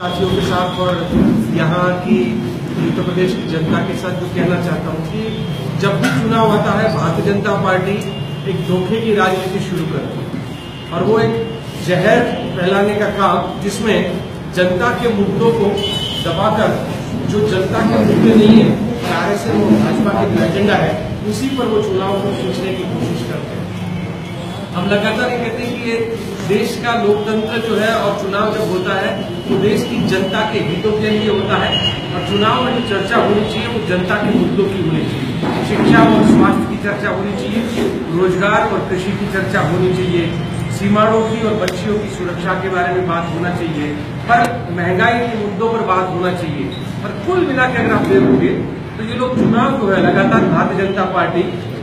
मुफ्ती साहब और यहाँ की उत्तर प्रदेश की जनता के साथ जो कहना चाहता हूँ कि जब भी चुनाव आता है, भारतीय जनता पार्टी एक धोखे की राजनीति शुरू करती है। और वो एक जहर फैलाने का काम जिसमें जनता के मुद्दों को दबाकर जो जनता के मुद्दे नहीं है, कार्य से वो भाजपा का एजेंडा है, उसी पर वो चुनाव को खींचने की कोशिश करते हैं। हम लगातार ये कहते हैं कि ये देश का लोकतंत्र जो है और चुनाव जब होता है तो देश की जनता के हितों के लिए होता है, और चुनाव में जो चर्चा होनी चाहिए, वो जनता के मुद्दों की होनी चाहिए। शिक्षा और स्वास्थ्य की चर्चा होनी चाहिए, रोज़गार और कृषि की चर्चा होनी चाहिए सीमाओं की और बच्चियों की सुरक्षा के बारे में बात होना चाहिए, पर महँगाई के मुद्दों पर बात होना चाहिए। पर कुल मिला के अगर आप देखोगे तो ये लोग चुनाव को है, लगातार भारतीय जनता पार्टी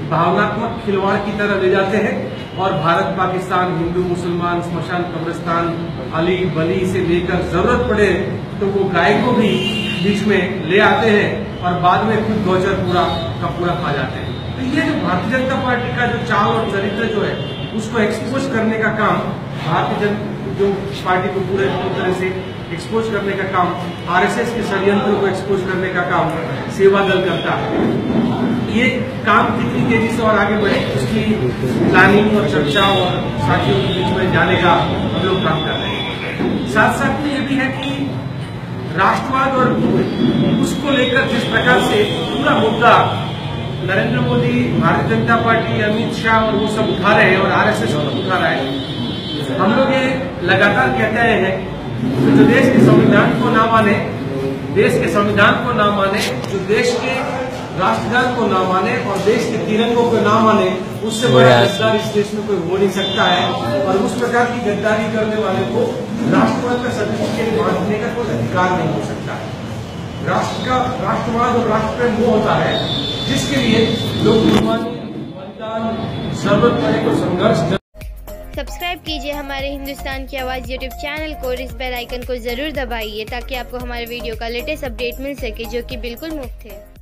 भावनात्मक खिलवाड़ की तरह ले जाते हैं और भारत, पाकिस्तान, हिंदू, मुसलमान, स्मशान, कब्रिस्तान, अली, बली से लेकर ज़रूरत पड़े तो वो गाय को भी बीच में ले आते हैं और बाद में खुद गौचर पूरा का पूरा खा जाते हैं। तो ये जो भारतीय जनता पार्टी का जो चाल और चरित्र जो है, उसको एक्सपोज करने का काम भारतीय जन, जो पार्टी को पूरे पूरी तरह से एक्सपोज करने का काम, आरएसएस के षडयंत्र को एक्सपोज करने का काम सेवा दल करता है। ये काम कितनी तेज़ी से और आगे बढ़े, उसकी प्लानिंग और चर्चा और साथियों के बीच में जाने का हम लोग काम कर रहे हैं। साथ साथ में ये भी है कि राष्ट्रवाद और उसको लेकर जिस प्रकार से पूरा मुद्दा नरेंद्र मोदी, भारतीय जनता पार्टी, अमित शाह और वो सब उठा रहे हैं और आर आरएसएस उठा रहा है, हम लोग ये लगातार कहते आए हैं तो जो देश के संविधान को ना माने, देश के संविधान को ना माने, जो देश के राष्ट्रगान को ना माने और देश के तिरंगों को ना माने उससे बड़ा गद्दार इस देश में कोई हो नहीं सकता है। और उस प्रकार की गद्दारी करने वाले को राष्ट्रवाद का सर्टिफिकेट बांटने का कोई अधिकार नहीं हो सकता राष्ट्र का राष्ट्रवाद और राष्ट्र प्रेम वो होता है जिसके लिए लोग बलिदान ज़रूरत पड़े को संघर्ष सब्सक्राइब कीजिए हमारे हिंदुस्तान की आवाज़ यूट्यूब चैनल को और इस बेल आइकन को ज़रूर दबाइए ताकि आपको हमारे वीडियो का लेटेस्ट अपडेट मिल सके जो कि बिल्कुल मुफ़्त है।